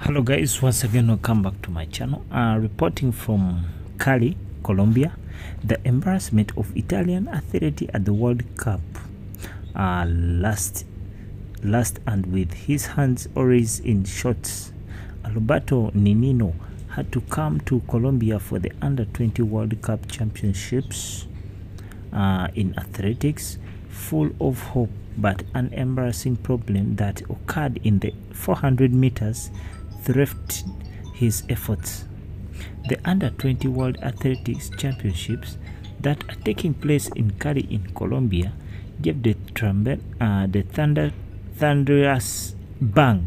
hello guys once again welcome back to my channel. Uh, reporting from cali colombia the embarrassment of italian athlete at the world cup. Uh, last last and with his hands always in shots. Alberto ninino had to come to colombia for the under 20 world cup championships uh, in athletics full of hope but an embarrassing problem that occurred in the 400 meters threatened his efforts. The Under 20 World Athletics Championships that are taking place in Cali in Colombia gave the, trumpet, uh, the thunder, thunderous bang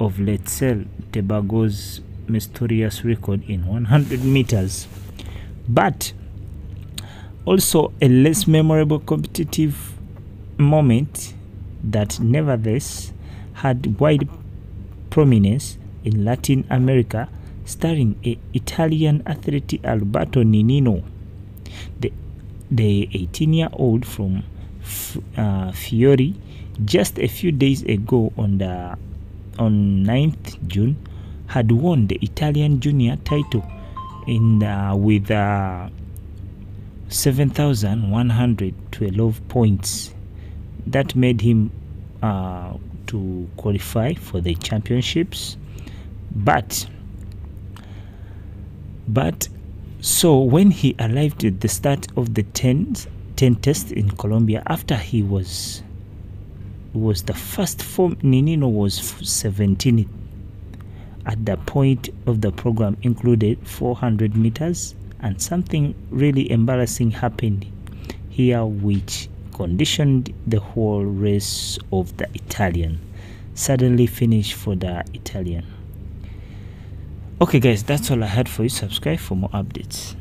of Letsile Tebogo's mysterious record in 100 meters. But also a less memorable competitive moment that nevertheless had wide prominence in Latin America, starring a Italian athlete Alberto Ninino, the, the 18-year-old from uh, Fiori, just a few days ago on the on 9th June, had won the Italian junior title in uh, with uh, 7,112 points. That made him uh, to qualify for the championships but but so when he arrived at the start of the 10, 10 test in Colombia after he was was the first form Nonino was 17 at the point of the program included 400 meters and something really embarrassing happened here which conditioned the whole race of the Italian. Suddenly finished for the Italian okay guys that's all i had for you. Subscribe for more updates